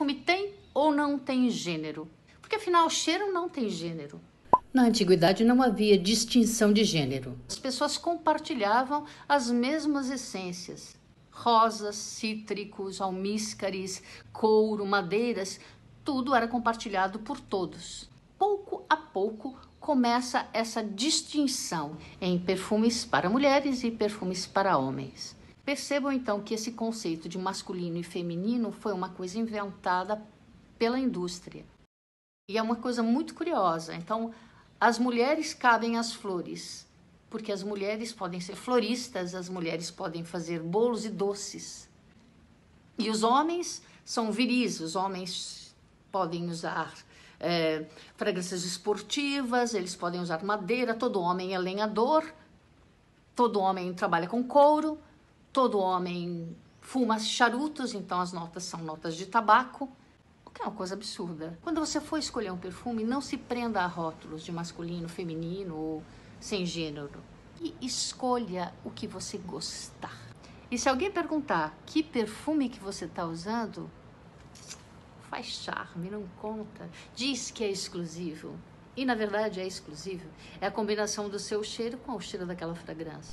perfume tem ou não tem gênero? Porque afinal, cheiro não tem gênero. Na antiguidade não havia distinção de gênero. As pessoas compartilhavam as mesmas essências. Rosas, cítricos, almíscares, couro, madeiras, tudo era compartilhado por todos. Pouco a pouco começa essa distinção em perfumes para mulheres e perfumes para homens. Percebam então que esse conceito de masculino e feminino foi uma coisa inventada pela indústria. E é uma coisa muito curiosa. Então, as mulheres cabem às flores, porque as mulheres podem ser floristas, as mulheres podem fazer bolos e doces. E os homens são viris, os homens podem usar é, fragrâncias esportivas, eles podem usar madeira, todo homem é lenhador, todo homem trabalha com couro, todo homem fuma charutos, então as notas são notas de tabaco que é uma coisa absurda. Quando você for escolher um perfume, não se prenda a rótulos de masculino, feminino ou sem gênero. E escolha o que você gostar. E se alguém perguntar que perfume que você está usando, faz charme, não conta. Diz que é exclusivo. E na verdade é exclusivo. É a combinação do seu cheiro com o cheiro daquela fragrância.